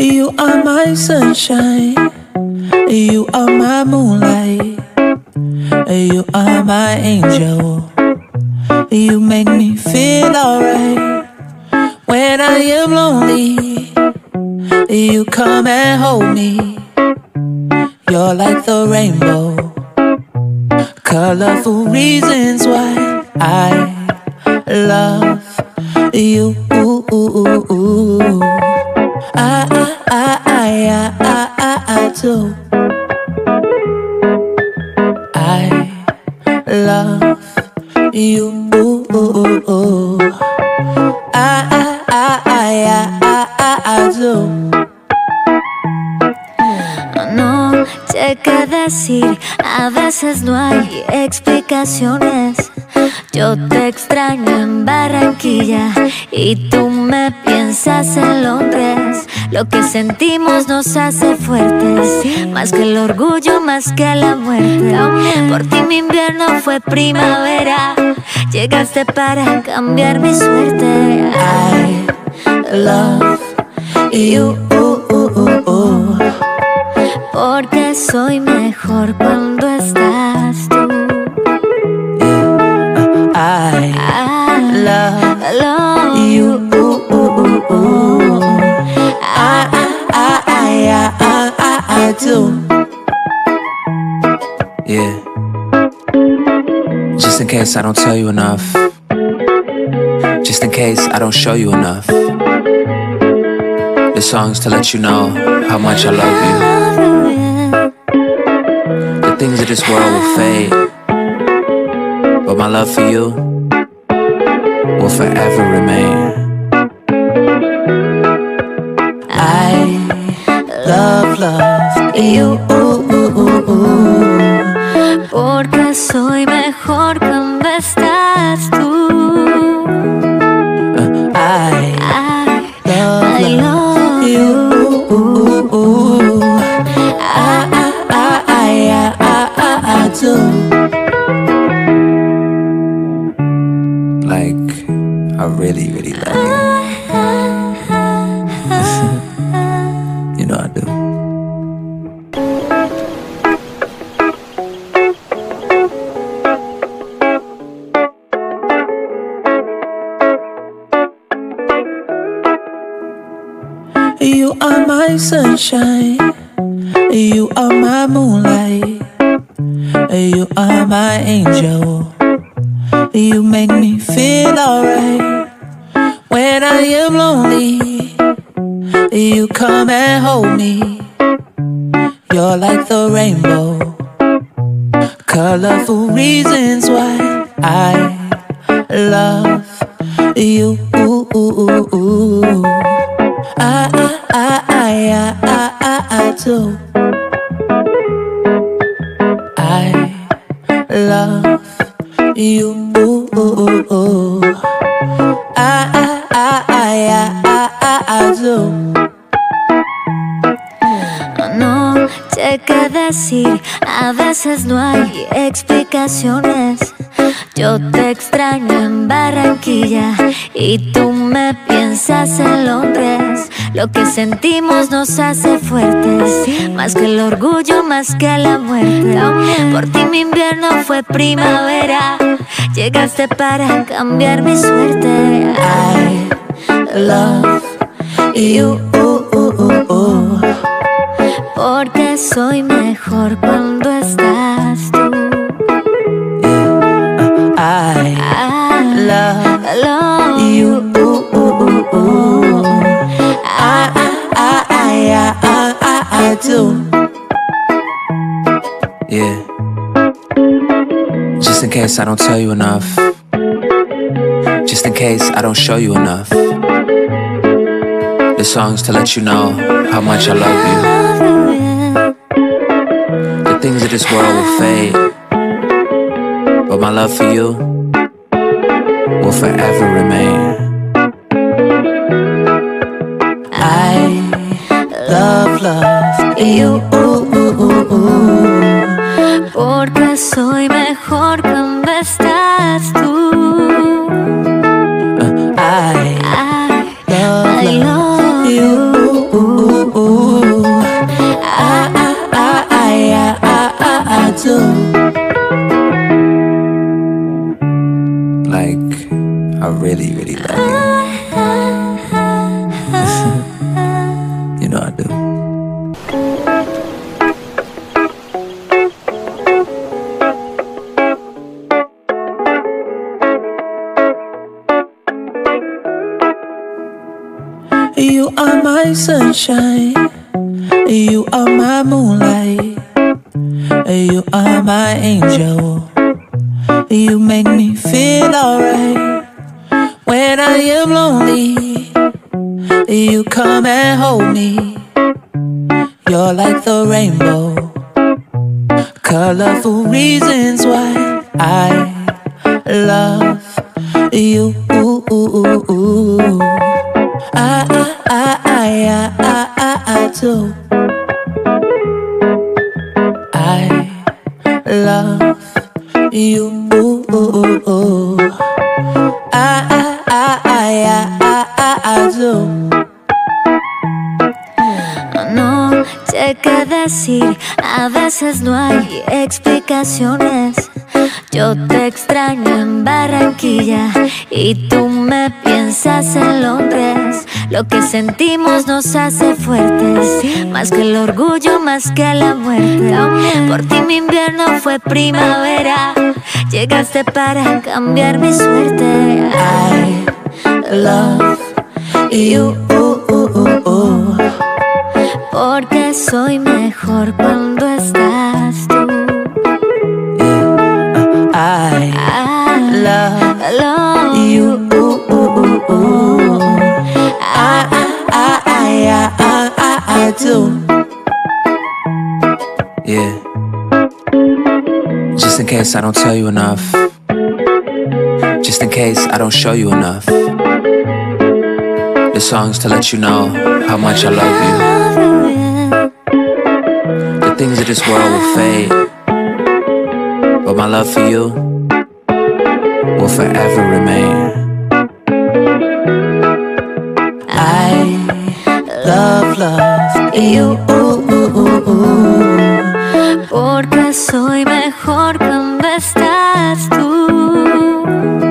You are my sunshine. You are my moonlight. You are my angel. You make me feel alright. When I am lonely, you come and hold me. You're like the rainbow. Colorful reasons why I love you. I, love you. No sé qué decir, a veces no hay explicaciones. Yo te extraño en Barranquilla y tú piensas en Londres. Lo que sentimos nos hace fuertes, más que el orgullo, más que la muerte. Por ti mi invierno fue primavera, llegaste para cambiar mi suerte. I love you. Porque soy mejor cuando estás tú. I love you. I, I, I, I, do. Yeah. Just in case I don't tell you enough. Just in case I don't show you enough. This song's to let you know how much I love you. The things of this world will fade. But my love for you will forever remain. Love, love you. Porque soy sunshine. You are my moonlight. You are my angel. You make me feel alright. When I am lonely, you come and hold me. You're like the rainbow. Colorful reasons why I love I, love you. No sé qué decir, a veces no hay explicaciones. Yo te extraño en Barranquilla y tú me piensas en Londres. Lo que sentimos nos hace fuertes, más que el orgullo, más que la muerte. Por ti mi invierno fue primavera, llegaste para cambiar mi suerte. I love you. Porque soy mejor cuando estás love love you. I, I, I, I, I, I, I do. Yeah. Just in case I don't tell you enough. Just in case I don't show you enough. The song's to let you know how much I love you. The things of this world will fade. But my love for you will forever remain. I love, love you. Porque soy mejor really, really love you. you know I do. You are my sunshine. You are my moonlight. You are my angel. You make me feel alright. When I am lonely, you come and hold me. You're like the rainbow. Colorful reasons why I love you. I, I, I, I, I, I, I do. I love you. Qué decir, a veces no hay explicaciones. Yo te extraño en Barranquilla y tú me piensas en Londres. Lo que sentimos nos hace fuertes, más que el orgullo, más que la muerte. Por ti mi invierno fue primavera, llegaste para cambiar mi suerte. I love you. Porque soy mejor cuando estás tú. I I love love you. you. I, I, I, I, I, I, I do. Yeah. Just in case I don't tell you enough. Just in case I don't show you enough. This song's to let you know how much I love you. Love you, yeah. The things of this world will fade. But my love for you will forever remain. I love, love you. Porque soy mejor cuando estás tú.